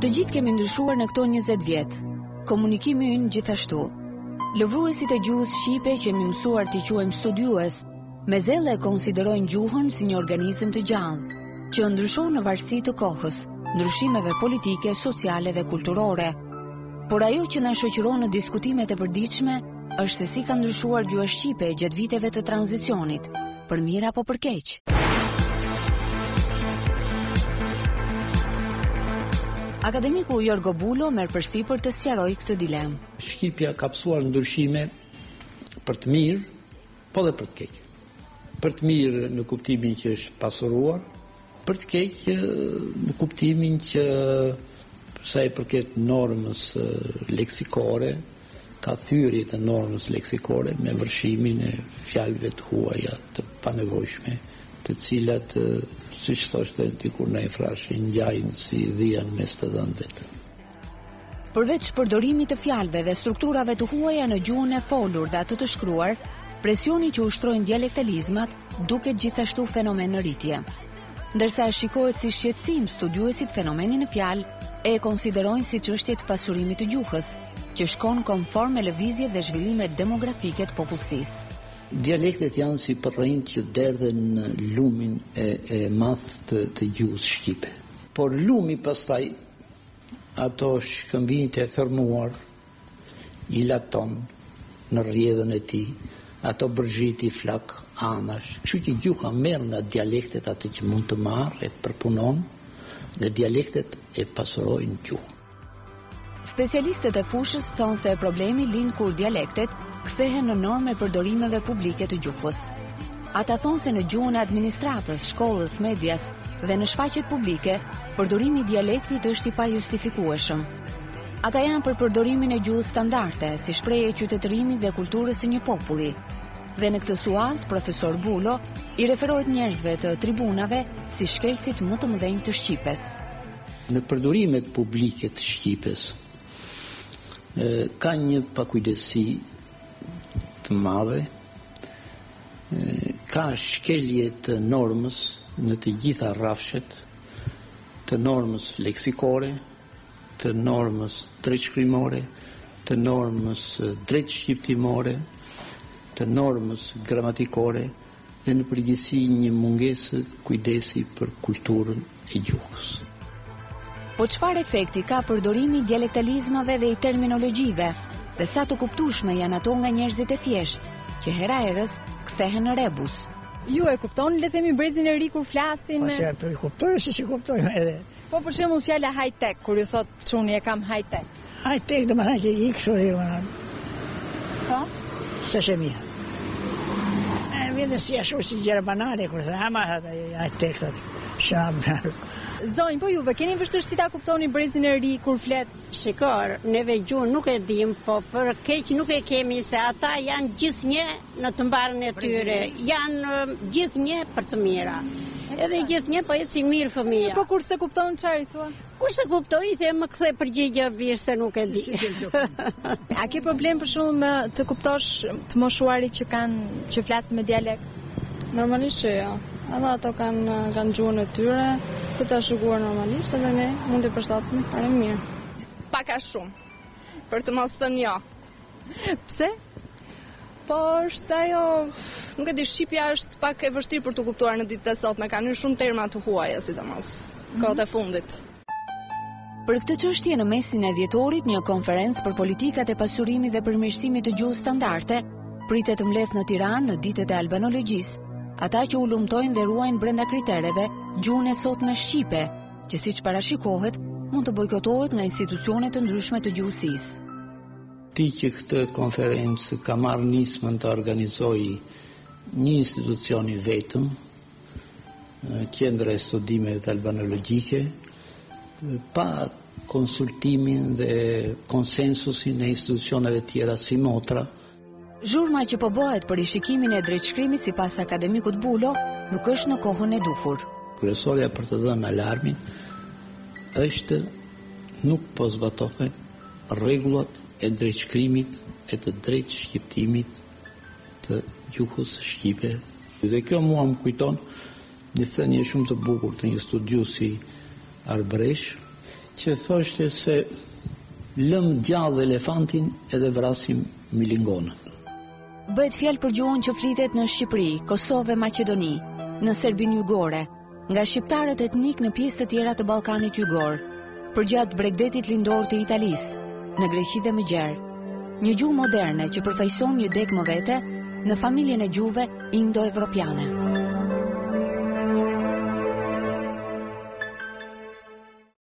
Të gjithë kemi ndryshuar në këto 20 vjet. Komunikimi ynë gjithashtu. Lëvruesit e gjuhës shqipe që jemi mësuar t'i quajmë studiues, me zell e konsiderojnë gjuhën si një organizëm të gjallë, që ndryshon në varësi të kohës, ndryshimeve politike, sociale dhe kulturore. Por ajo që na shoqëron në diskutimet e përditshme është se si ka ndryshuar gjuha shqipe gjatë viteve të tranzicionit, për mirë apo për keq. Akademiku Jorgo Bulo merr përsipër të sqarojë këtë dilemë. Shqipja ka pësuar ndryshime për të mirë, Po dhe për të keq. Për të mirë në kuptimin që është pasuruar, për të keq në kuptimin që përsa i përket normës leksikore, ka thyerje të normës leksikore me vërshimin e fjalëve të huaja të panevojshme, të cilat, siç thoshte dikur Naim Frashëri, ngjajnë si dhia në mes të dhenve. Përveç përdorimit të fjalëve dhe strukturave të huaja në gjuhën e folur dhe atë të shkruar, presioni që ushtrojnë dialektalizmat duket gjithashtu fenomen në rritje. Ndërsa e shikohet si shqetësim, studiuesit fenomenin në fjalë e konsiderojnë si çështje të pasurimit të gjuhës, që shkon konform me lëvizjet dhe zhvillimet demografike të popullsisë. Dialektet janë si përrenjtë që derdhen në lumin e madh të gjuhës shqipe. Por lumi pastaj Ato shkëmbinjtë e thërrmuar i laton në rrjedhën e tij, ato bërsitë i flak anash. Kështu që gjuha merr nga dialektet atë që mund të marrë e përpunon dhe dialektet e pasurojnë gjuhën. Specialistët e fushës thonë se problemi lind kur dialektet kthehen në normë e përdorimeve publike të gjuhës. Ata thonë se në gjuhën e administratës, shkollës, medias dhe në shfaqjet publike, përdorimi i dialektit është i pajustifikueshëm. Ata janë për përdorimin e gjuhës standarte, si shprehje e qytetërimit dhe kulturës së një populli. Dhe në këtë suazë, profesor Bulo i referohet njerëzve të tribunave si shkelësit më të mëdhenj të shqipes. Në përdorimet publike të shqipes ka një pakujdesi të madhe, Ka shkelje të normës në të gjitha rrafshet, të normës leksikore, të normës drejtshkrimore, të normës drejtshqiptimore, të normës gramatikore dhe në përgjithësi një mungesë kujdesi për kulturën e gjuhës. Po çfarë efekti ka përdorimi i dialektalizmave dhe i terminologjive dhe sa të kuptueshme janë ato nga njerëzit e thjeshtë, që hera-herës kthehen në rebus. Ju e kuptoni, le të themi, brezin e ri kur flasin me? Po e kuptoj, s'e kuptoj edhe. Po për shembull fjala high-tech, kur ju thotë çuni e kam high-tech. High-tech domethënë që kështu dhe unë. Po? Se shumë mirë. E vjen dhe si ashtu si gjëra banale, kur thë, ama thë, high-tech thë, shamë nërë. Zonjë, po juve, keni vështirësi ta kuptoni brezin e ri kur flet? Shiko, neve gjuhën nuk e dim, po për keq nuk e kemi se ata janë gjithnjë në të mbarën e tyre, janë um, gjithnjë për të mira. Edhe gjithnjë, po e si mirë fëmija. Po kur s'e kupton ça i thua? Kur s'e kuptoj i them më kthe përgjigje bijë se nuk e di. A ke problem për shembull të kuptosh të moshuarit që kanë që flasin me dialekt? Normalisht që jo. Edhe ato kanë kanë gjuhën e tyre, të trashëguar normalisht edhe ne mund të përshtatemi fare mirë. Pak a shumë. Për të mos thënë jo. Pse? Po është ajo, nuk e di, Shqipja është pak e vështirë për t'u kuptuar në ditët e sotme, ka hyrë shumë terma të huaja, sidomos, mhm, kohët e fundit. Për këtë çështje në mesin e dhjetorit, një konferencë për politikat e pasurimit dhe përmirësimit të gjuhës standarde, pritet të mbledhë në Tiranë në ditët e albanologjisë, ata që hulumtojnë dhe ruajnë brenda kritereve gjuhën e sotme shqipe, që siç parashikohet, mund të bojkotohet nga institucione të ndryshme të gjuhësisë. Ti që këtë konferencë ka marrë nismën ta organizojë një institucion i vetëm, Qendra e Studimeve Albanologjike, pa konsultimin dhe konsensusin e institucioneve tjera simotra, Zhurma që po bëhet për rishikimin e drejtshkrimit sipas akademikut Bulo, nuk është në kohën e duhur. Kryesorja për të dhënë alarmin është nuk po zbatohen rregullat e drejtshkrimit e të drejtshqiptimit të gjuhës shqipe. Dhe kjo mua më kujton Një thënie shumë të bukur të një studiusi arbëresh, që thoshte se lëmë gjallë elefantin edhe vrasim milingonën. Bëhet fjalë për gjuhën që flitet në Shqipëri, Kosovë e Maqedoni, në Serbinë Jugore, nga shqiptarët etnikë në pjesë të tjera të Ballkanit Jugor, Përgjatë bregdetit lindor të Italisë, në Greqi dhe më gjerë, një gjuhë moderne që përfaqëson një degë më vete në familjen e gjuhëve indoevropiane.